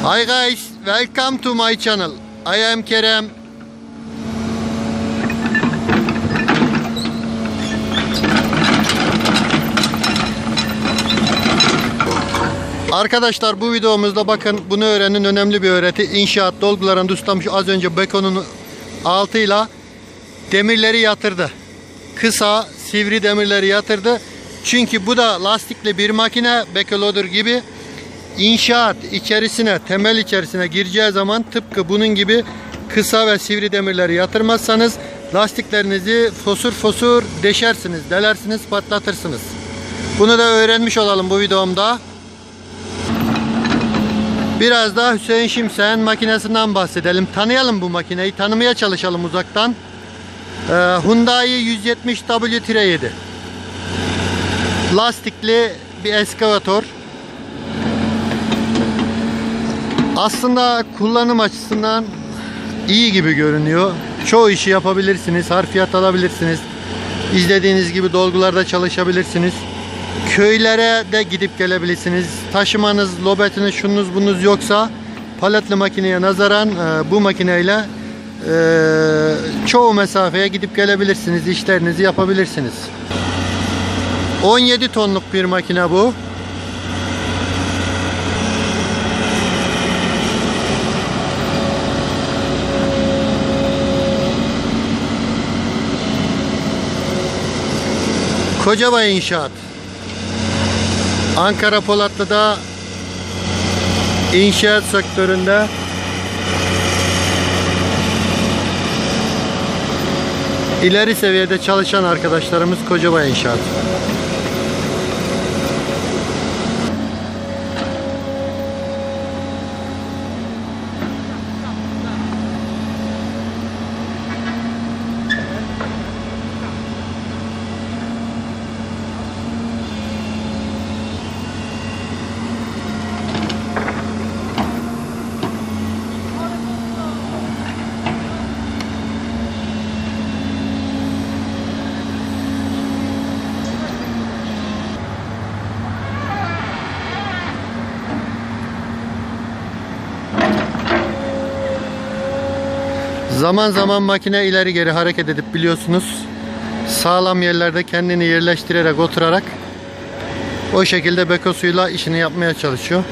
Hi guys, welcome to my channel. I am Kerem. Arkadaşlar bu videomuzda bakın bunu öğrenin önemli bir öğreti. İnşaat dolgularını ustamış az önce bekonun altıyla demirleri yatırdı. Kısa sivri demirleri yatırdı. Çünkü bu da lastikli bir makine Backloader gibi inşaat içerisine temel içerisine gireceği zaman tıpkı bunun gibi kısa ve sivri demirleri yatırmazsanız lastiklerinizi fosur fosur deşersiniz, delersiniz, patlatırsınız. Bunu da öğrenmiş olalım bu videomda. Biraz da Hüseyin Şimsen makinesinden bahsedelim. Tanıyalım bu makineyi. Tanımaya çalışalım uzaktan. Ee, Hyundai 170 W-7 Lastikli bir eskavatör. Aslında kullanım açısından iyi gibi görünüyor. Çoğu işi yapabilirsiniz. Harfiyat alabilirsiniz. İzlediğiniz gibi dolgularda çalışabilirsiniz. Köylere de gidip gelebilirsiniz. Taşımanız, lobetiniz, şunuz bunuz yoksa paletli makineye nazaran e, bu makineyle e, çoğu mesafeye gidip gelebilirsiniz. İşlerinizi yapabilirsiniz. 17 tonluk bir makine bu. Kocabay İnşaat. Ankara Polatlı'da inşaat sektöründe ileri seviyede çalışan arkadaşlarımız Kocabay İnşaat. Zaman zaman makine ileri geri hareket edip biliyorsunuz sağlam yerlerde kendini yerleştirerek oturarak o şekilde bekosuyla işini yapmaya çalışıyor.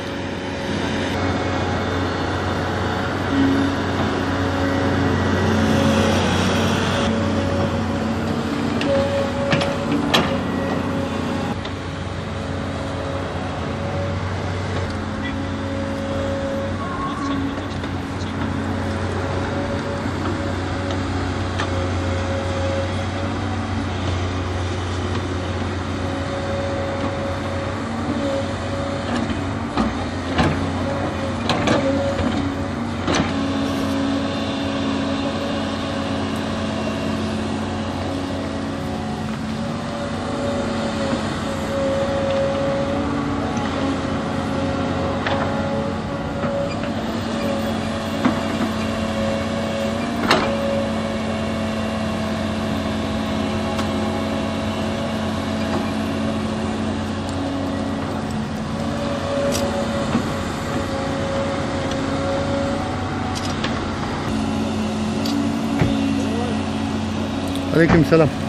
عليكم السلام.